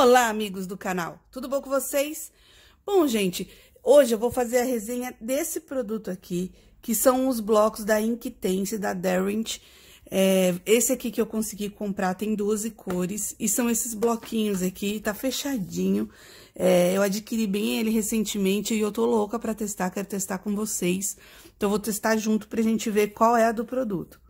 Olá, amigos do canal, tudo bom com vocês? Bom, gente, hoje eu vou fazer a resenha desse produto aqui, que são os blocos da Inktense, da Derwent. É, esse aqui que eu consegui comprar tem 12 cores, e são esses bloquinhos aqui, tá fechadinho. É, eu adquiri bem ele recentemente e eu tô louca pra testar, quero testar com vocês. Então, eu vou testar junto pra gente ver qual é a do produto.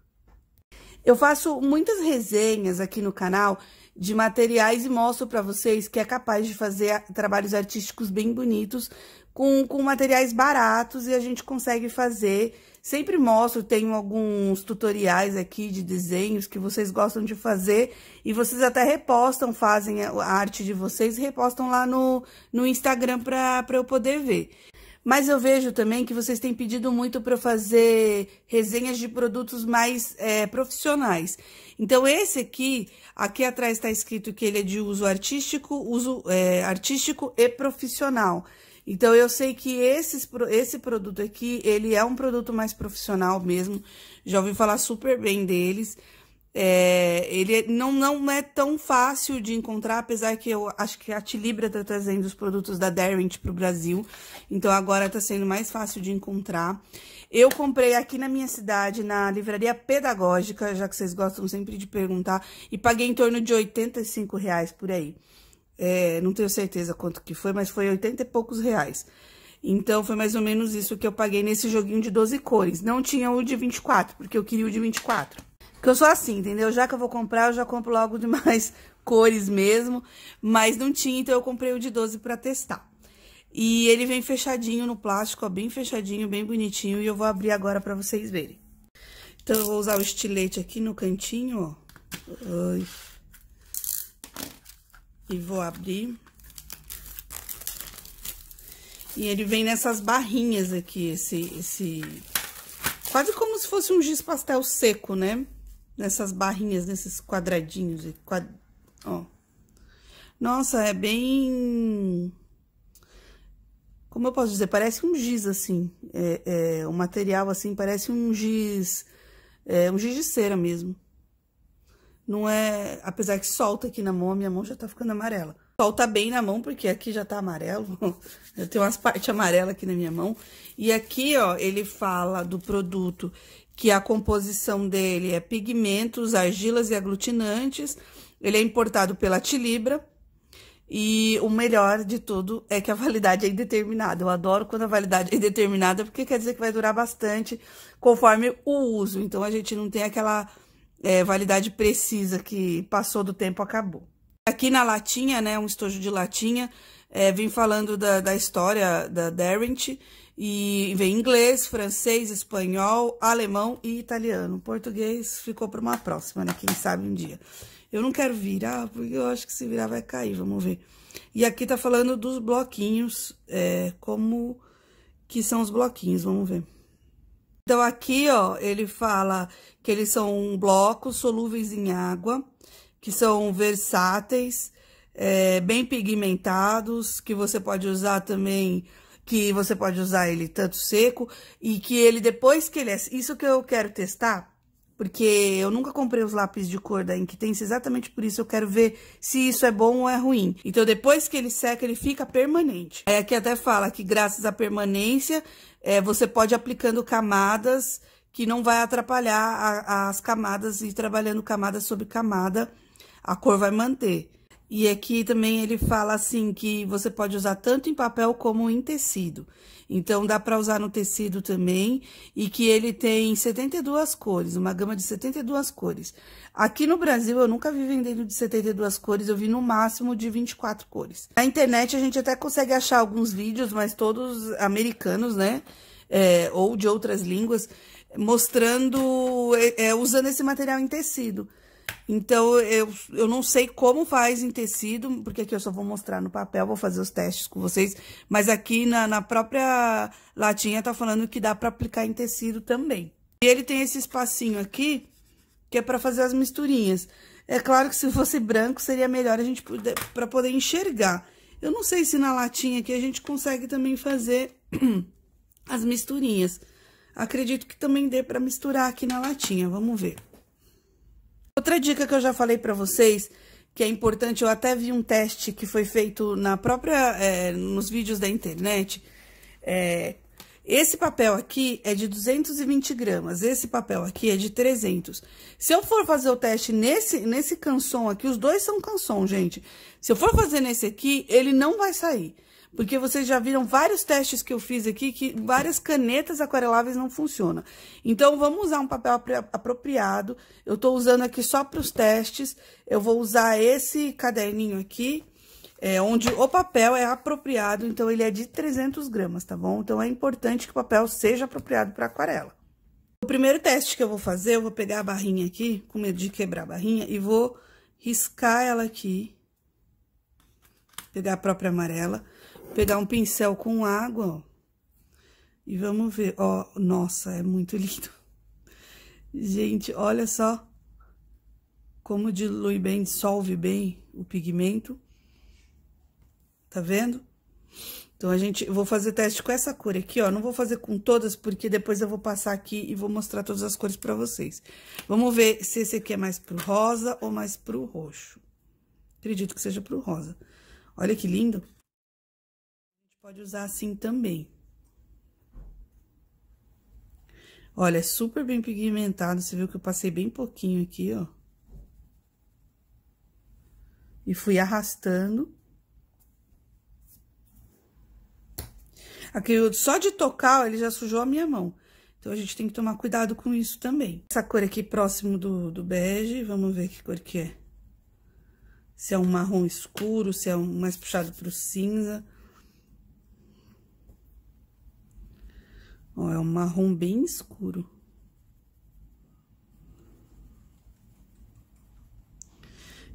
Eu faço muitas resenhas aqui no canal de materiais e mostro para vocês que é capaz de fazer trabalhos artísticos bem bonitos com, com materiais baratos e a gente consegue fazer. Sempre mostro, tenho alguns tutoriais aqui de desenhos que vocês gostam de fazer e vocês até repostam, fazem a arte de vocês e repostam lá no, no Instagram para eu poder ver. Mas eu vejo também que vocês têm pedido muito para fazer resenhas de produtos mais é, profissionais. Então, esse aqui, aqui atrás está escrito que ele é de uso artístico, uso é, artístico e profissional. Então, eu sei que esses, esse produto aqui, ele é um produto mais profissional mesmo. Já ouvi falar super bem deles. É, ele não, não é tão fácil de encontrar, apesar que eu acho que a Tilibra está trazendo os produtos da Derwent para o Brasil, então agora está sendo mais fácil de encontrar. Eu comprei aqui na minha cidade, na livraria pedagógica, já que vocês gostam sempre de perguntar, e paguei em torno de 85 reais por aí. É, não tenho certeza quanto que foi, mas foi 80 e poucos reais. Então, foi mais ou menos isso que eu paguei nesse joguinho de 12 cores. Não tinha o de 24, porque eu queria o de 24. Porque eu sou assim, entendeu? Já que eu vou comprar, eu já compro logo de mais cores mesmo. Mas não tinha, então eu comprei o de 12 pra testar. E ele vem fechadinho no plástico, ó, bem fechadinho, bem bonitinho. E eu vou abrir agora pra vocês verem. Então, eu vou usar o estilete aqui no cantinho, ó. Ai. E vou abrir. E ele vem nessas barrinhas aqui, esse, esse... Quase como se fosse um giz pastel seco, né? Nessas barrinhas, nesses quadradinhos. Quad... Ó. Nossa, é bem... Como eu posso dizer? Parece um giz, assim. É, é, o material, assim, parece um giz... É, um giz de cera mesmo. Não é... Apesar que solta aqui na mão, minha mão já tá ficando amarela. Solta bem na mão, porque aqui já tá amarelo. Eu tenho umas partes amarelas aqui na minha mão. E aqui, ó, ele fala do produto que a composição dele é pigmentos, argilas e aglutinantes. Ele é importado pela Tilibra. E o melhor de tudo é que a validade é indeterminada. Eu adoro quando a validade é indeterminada, porque quer dizer que vai durar bastante conforme o uso. Então, a gente não tem aquela é, validade precisa que passou do tempo, acabou. Aqui na latinha, né, um estojo de latinha, é, vem falando da, da história da Derrent, e vem inglês, francês, espanhol, alemão e italiano. Português ficou para uma próxima, né? Quem sabe um dia. Eu não quero virar, porque eu acho que se virar vai cair, vamos ver. E aqui tá falando dos bloquinhos, é, como que são os bloquinhos, vamos ver. Então, aqui, ó, ele fala que eles são blocos solúveis em água, que são versáteis, é, bem pigmentados, que você pode usar também que você pode usar ele tanto seco e que ele, depois que ele é... Isso que eu quero testar, porque eu nunca comprei os lápis de cor da Inktense, exatamente por isso eu quero ver se isso é bom ou é ruim. Então, depois que ele seca, ele fica permanente. Aí aqui até fala que graças à permanência, é, você pode aplicando camadas que não vai atrapalhar a, as camadas e trabalhando camada sobre camada, a cor vai manter. E aqui também ele fala assim que você pode usar tanto em papel como em tecido. Então, dá para usar no tecido também, e que ele tem 72 cores, uma gama de 72 cores. Aqui no Brasil, eu nunca vi vendendo de 72 cores, eu vi no máximo de 24 cores. Na internet, a gente até consegue achar alguns vídeos, mas todos americanos, né? É, ou de outras línguas, mostrando, é, é usando esse material em tecido. Então, eu, eu não sei como faz em tecido, porque aqui eu só vou mostrar no papel, vou fazer os testes com vocês. Mas aqui na, na própria latinha tá falando que dá para aplicar em tecido também. E ele tem esse espacinho aqui, que é para fazer as misturinhas. É claro que se fosse branco, seria melhor a gente para poder enxergar. Eu não sei se na latinha aqui a gente consegue também fazer as misturinhas. Acredito que também dê para misturar aqui na latinha, vamos ver. Outra dica que eu já falei pra vocês, que é importante, eu até vi um teste que foi feito na própria, é, nos vídeos da internet, é, esse papel aqui é de 220 gramas, esse papel aqui é de 300. Se eu for fazer o teste nesse, nesse canção aqui, os dois são canção, gente. Se eu for fazer nesse aqui, ele não vai sair. Porque vocês já viram vários testes que eu fiz aqui, que várias canetas aquareláveis não funcionam. Então, vamos usar um papel apropriado. Eu tô usando aqui só para os testes. Eu vou usar esse caderninho aqui é, onde o papel é apropriado, então ele é de 300 gramas, tá bom? Então, é importante que o papel seja apropriado para aquarela. O primeiro teste que eu vou fazer, eu vou pegar a barrinha aqui, com medo de quebrar a barrinha, e vou riscar ela aqui. Pegar a própria amarela, pegar um pincel com água, ó. E vamos ver, ó, nossa, é muito lindo. Gente, olha só como dilui bem, dissolve bem o pigmento. Tá vendo? Então, a gente, vou fazer teste com essa cor aqui, ó. Não vou fazer com todas, porque depois eu vou passar aqui e vou mostrar todas as cores pra vocês. Vamos ver se esse aqui é mais pro rosa ou mais pro roxo. Acredito que seja pro rosa. Olha que lindo. Pode usar assim também. Olha, é super bem pigmentado. Você viu que eu passei bem pouquinho aqui, ó. E fui arrastando. Aqui, só de tocar, ele já sujou a minha mão. Então, a gente tem que tomar cuidado com isso também. Essa cor aqui próximo do, do bege, vamos ver que cor que é. Se é um marrom escuro, se é um mais puxado pro cinza. Ó, é um marrom bem escuro.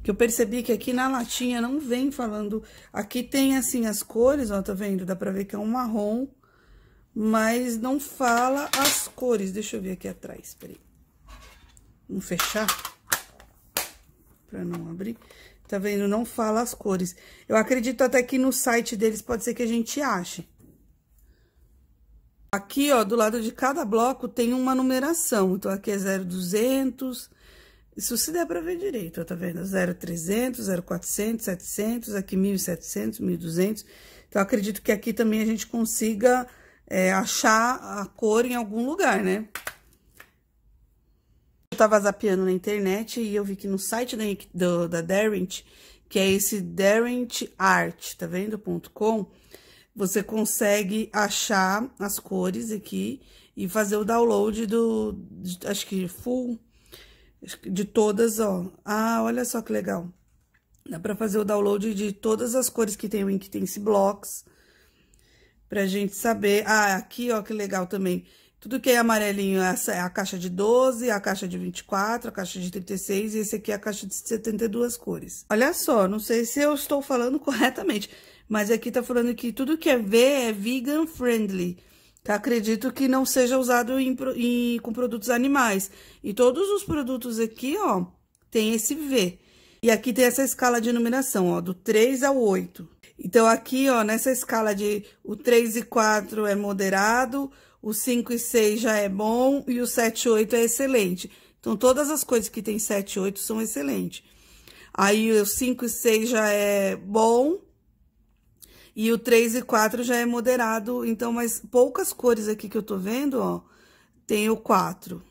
que eu percebi que aqui na latinha não vem falando... Aqui tem, assim, as cores, ó, tá vendo? Dá pra ver que é um marrom, mas não fala as cores. Deixa eu ver aqui atrás, peraí. Vamos fechar, pra não abrir. Tá vendo? Não fala as cores. Eu acredito até que no site deles pode ser que a gente ache. Aqui, ó, do lado de cada bloco tem uma numeração. Então, aqui é 0200, isso se der para ver direito, ó, tá vendo? 0300, 0400, 700, aqui 1700, 1200. Então, acredito que aqui também a gente consiga é, achar a cor em algum lugar, né? Eu tava zapeando na internet e eu vi que no site da, do, da Derrent, que é esse Derrent Art, tá vendo? .com, você consegue achar as cores aqui e fazer o download do, acho que full de todas, ó. Ah, olha só que legal. Dá pra fazer o download de todas as cores que tem o Inktense Blocks. Pra gente saber. Ah, aqui, ó, que legal também. Tudo que é amarelinho, essa é a caixa de 12, a caixa de 24, a caixa de 36 e esse aqui é a caixa de 72 cores. Olha só, não sei se eu estou falando corretamente, mas aqui tá falando que tudo que é V é vegan friendly. Acredito que não seja usado em, em, com produtos animais. E todos os produtos aqui, ó, tem esse V. E aqui tem essa escala de numeração, ó, do 3 ao 8. Então, aqui, ó, nessa escala de o 3 e 4 é moderado, o 5 e 6 já é bom e o 7 e 8 é excelente. Então, todas as coisas que tem 7 e 8 são excelentes. Aí, o 5 e 6 já é bom e o 3 e 4 já é moderado, então, mas poucas cores aqui que eu tô vendo, ó, tem o 4.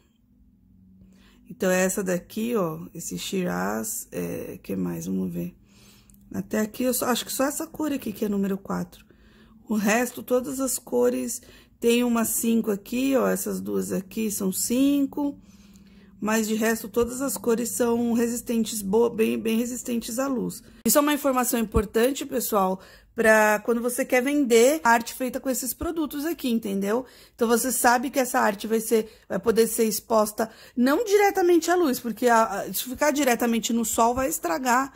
Então, essa daqui, ó, esse Shiraz, é, que mais? Vamos ver. Até aqui, eu só, acho que só essa cor aqui que é número 4. O resto, todas as cores, tem uma 5 aqui, ó, essas duas aqui são 5. Mas, de resto, todas as cores são resistentes, bem, bem resistentes à luz. Isso é uma informação importante, pessoal, para quando você quer vender arte feita com esses produtos aqui, entendeu? Então você sabe que essa arte vai ser, vai poder ser exposta não diretamente à luz, porque a, se ficar diretamente no sol vai estragar.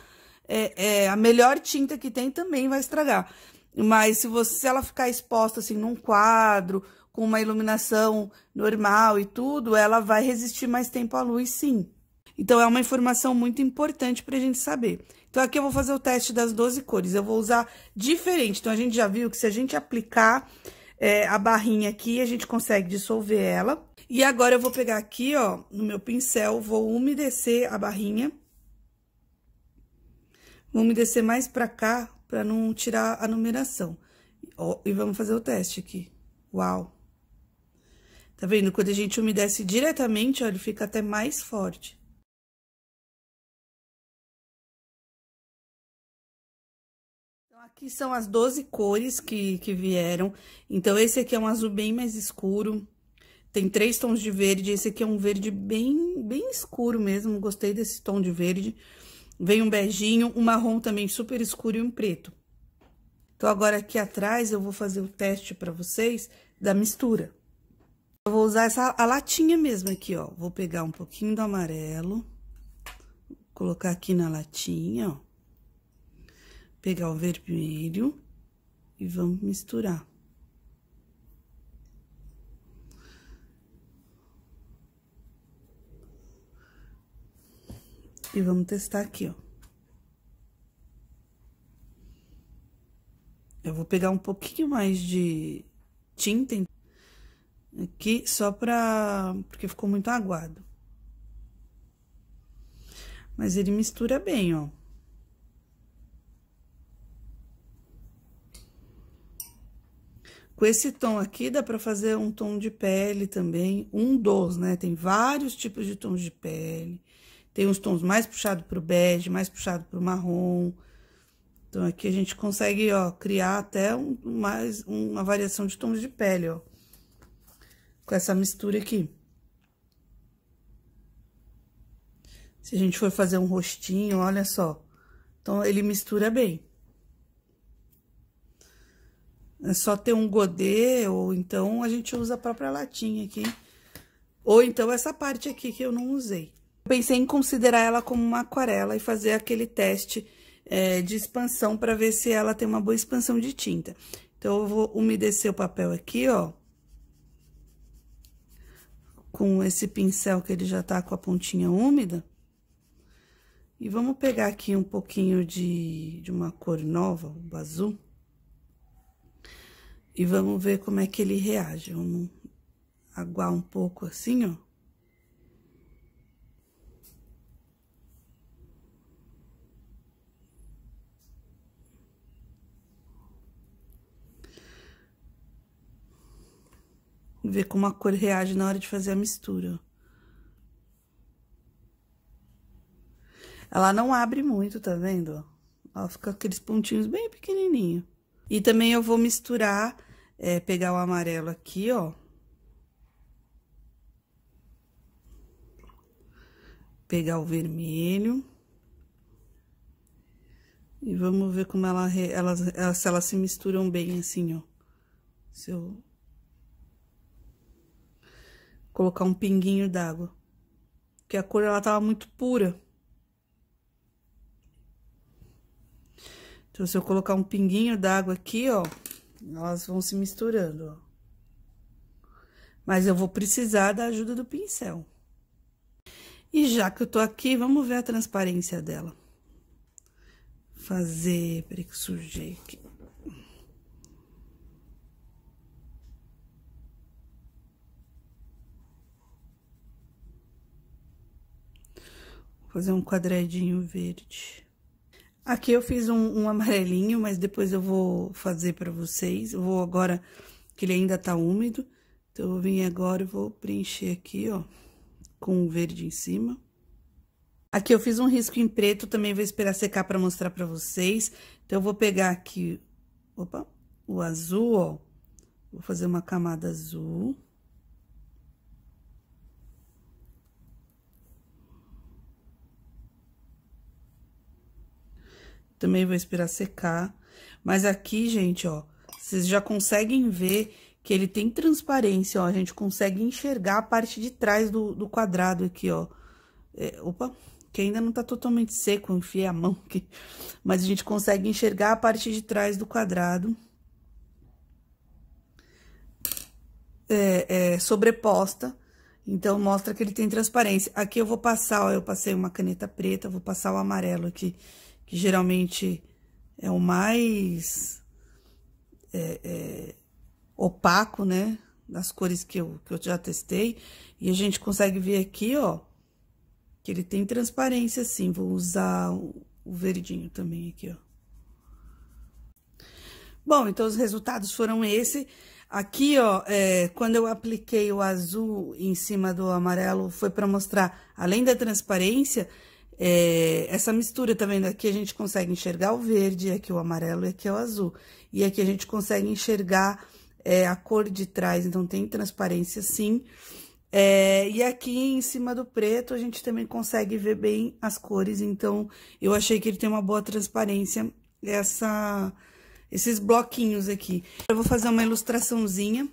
É, é, a melhor tinta que tem também vai estragar. Mas se você, se ela ficar exposta assim num quadro, com uma iluminação normal e tudo, ela vai resistir mais tempo à luz, sim. Então, é uma informação muito importante para a gente saber. Então, aqui eu vou fazer o teste das 12 cores. Eu vou usar diferente. Então, a gente já viu que se a gente aplicar é, a barrinha aqui, a gente consegue dissolver ela. E agora, eu vou pegar aqui, ó, no meu pincel, vou umedecer a barrinha. Vou umedecer mais pra cá, pra não tirar a numeração. Ó, e vamos fazer o teste aqui. Uau! Tá vendo? Quando a gente umedece diretamente, ó, ele fica até mais forte. São as 12 cores que, que vieram. Então, esse aqui é um azul bem mais escuro. Tem três tons de verde, esse aqui é um verde bem, bem escuro mesmo, gostei desse tom de verde. Vem um beijinho, um marrom também super escuro e um preto. Então, agora aqui atrás eu vou fazer o teste para vocês da mistura. Eu vou usar essa, a latinha mesmo aqui, ó. Vou pegar um pouquinho do amarelo, colocar aqui na latinha, ó. Pegar o vermelho e vamos misturar. E vamos testar aqui, ó. Eu vou pegar um pouquinho mais de tinta aqui, só pra... porque ficou muito aguado. Mas ele mistura bem, ó. Com esse tom aqui, dá pra fazer um tom de pele também, um dos, né? Tem vários tipos de tons de pele. Tem uns tons mais puxado pro bege, mais puxado pro marrom. Então, aqui a gente consegue, ó, criar até um, mais uma variação de tons de pele, ó. Com essa mistura aqui. Se a gente for fazer um rostinho, olha só. Então, ele mistura bem. É só ter um godê, ou então a gente usa a própria latinha aqui. Ou então essa parte aqui que eu não usei. Pensei em considerar ela como uma aquarela e fazer aquele teste é, de expansão para ver se ela tem uma boa expansão de tinta. Então, eu vou umedecer o papel aqui, ó. Com esse pincel que ele já tá com a pontinha úmida. E vamos pegar aqui um pouquinho de, de uma cor nova, o azul. E vamos ver como é que ele reage. Vamos aguar um pouco assim, ó. Ver como a cor reage na hora de fazer a mistura. Ela não abre muito, tá vendo? Ela fica aqueles pontinhos bem pequenininho. E também eu vou misturar, é, pegar o amarelo aqui, ó. Pegar o vermelho. E vamos ver como ela, elas, se elas se misturam bem assim, ó. Se eu colocar um pinguinho d'água. Porque a cor, ela tava muito pura. Então, se eu colocar um pinguinho d'água aqui, ó, elas vão se misturando. Mas eu vou precisar da ajuda do pincel. E já que eu tô aqui, vamos ver a transparência dela. Fazer... Peraí que sujei aqui. fazer um quadradinho verde. Aqui eu fiz um, um amarelinho, mas depois eu vou fazer pra vocês. Eu vou agora, que ele ainda tá úmido. Então, eu vou vir agora e vou preencher aqui, ó, com o verde em cima. Aqui eu fiz um risco em preto, também vou esperar secar pra mostrar pra vocês. Então, eu vou pegar aqui, opa, o azul, ó. Vou fazer uma camada azul. Também vou esperar secar. Mas aqui, gente, ó, vocês já conseguem ver que ele tem transparência, ó. A gente consegue enxergar a parte de trás do, do quadrado aqui, ó. É, opa, que ainda não tá totalmente seco, enfiei a mão aqui. Mas a gente consegue enxergar a parte de trás do quadrado. É, é, sobreposta. Então, mostra que ele tem transparência. Aqui eu vou passar, ó, eu passei uma caneta preta, vou passar o amarelo aqui que geralmente é o mais é, é, opaco, né? Das cores que eu, que eu já testei. E a gente consegue ver aqui, ó, que ele tem transparência, assim. Vou usar o o verdinho também aqui, ó. Bom, então os resultados foram esse. Aqui, ó, é, quando eu apliquei o azul em cima do amarelo, foi para mostrar, além da transparência, é, essa mistura, tá vendo? Aqui a gente consegue enxergar o verde, aqui o amarelo e aqui o azul. E aqui a gente consegue enxergar é, a cor de trás, então tem transparência sim. É, e aqui em cima do preto a gente também consegue ver bem as cores, então eu achei que ele tem uma boa transparência, essa esses bloquinhos aqui. Eu vou fazer uma ilustraçãozinha.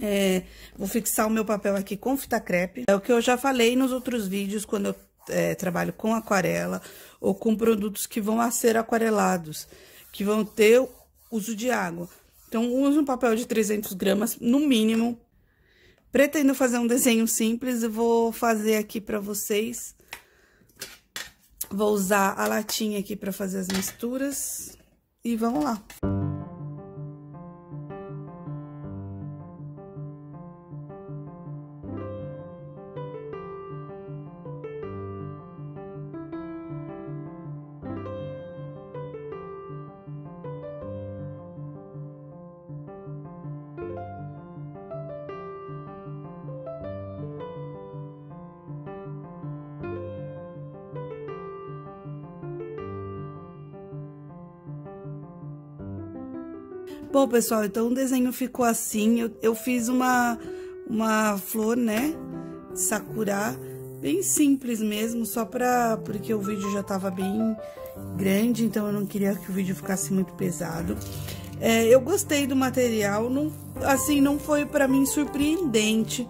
É, vou fixar o meu papel aqui com fita crepe. É o que eu já falei nos outros vídeos, quando eu é, trabalho com aquarela ou com produtos que vão a ser aquarelados, que vão ter uso de água. Então, use um papel de 300 gramas, no mínimo. Pretendo fazer um desenho simples e vou fazer aqui para vocês. Vou usar a latinha aqui para fazer as misturas. E vamos lá. Bom, pessoal, então o desenho ficou assim. Eu, eu fiz uma, uma flor, né? Sakura, bem simples mesmo, só pra... Porque o vídeo já tava bem grande, então eu não queria que o vídeo ficasse muito pesado. É, eu gostei do material, não, assim, não foi pra mim surpreendente.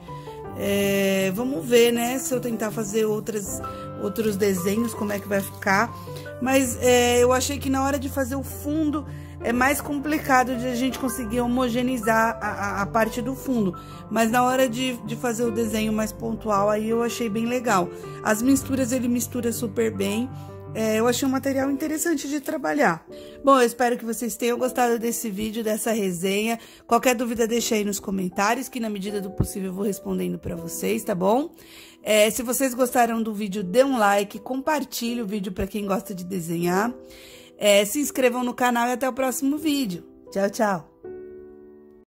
É, vamos ver, né, se eu tentar fazer outras, outros desenhos, como é que vai ficar. Mas é, eu achei que na hora de fazer o fundo é mais complicado de a gente conseguir homogeneizar a, a, a parte do fundo. Mas na hora de, de fazer o desenho mais pontual, aí eu achei bem legal. As misturas ele mistura super bem. É, eu achei um material interessante de trabalhar. Bom, eu espero que vocês tenham gostado desse vídeo, dessa resenha. Qualquer dúvida, deixa aí nos comentários, que na medida do possível eu vou respondendo para vocês, tá bom? É, se vocês gostaram do vídeo, dê um like, compartilhe o vídeo para quem gosta de desenhar. É, se inscrevam no canal e até o próximo vídeo. Tchau, tchau!